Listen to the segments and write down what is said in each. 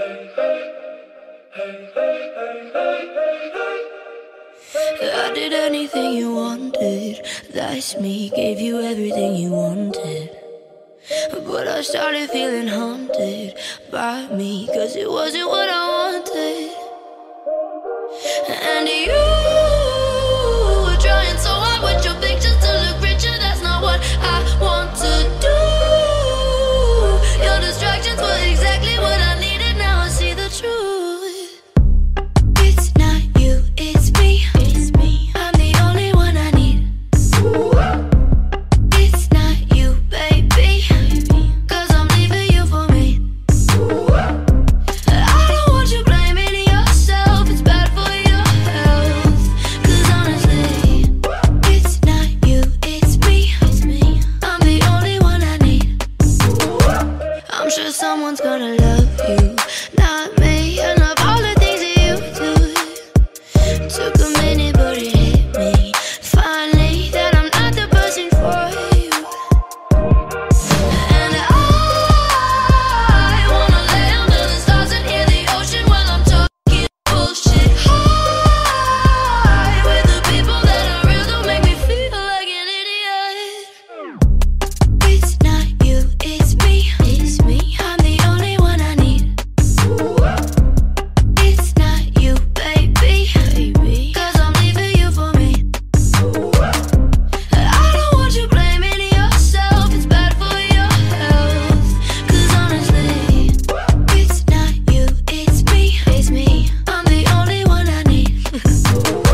I did anything you wanted. That's me, gave you everything you wanted. But I started feeling haunted by me, cause it wasn't what I someone's gonna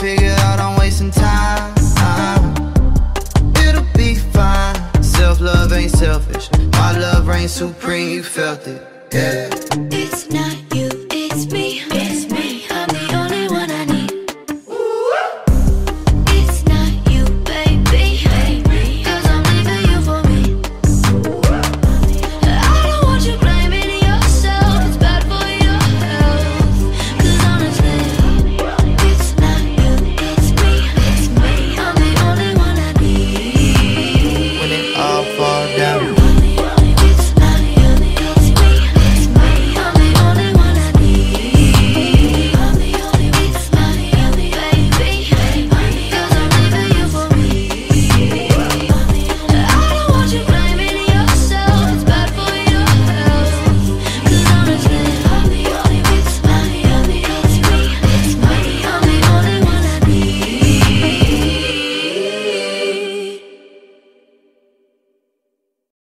figured out I'm wasting time. It'll be fine. Self love ain't selfish. My love reigns supreme. You felt it. Yeah. It's not.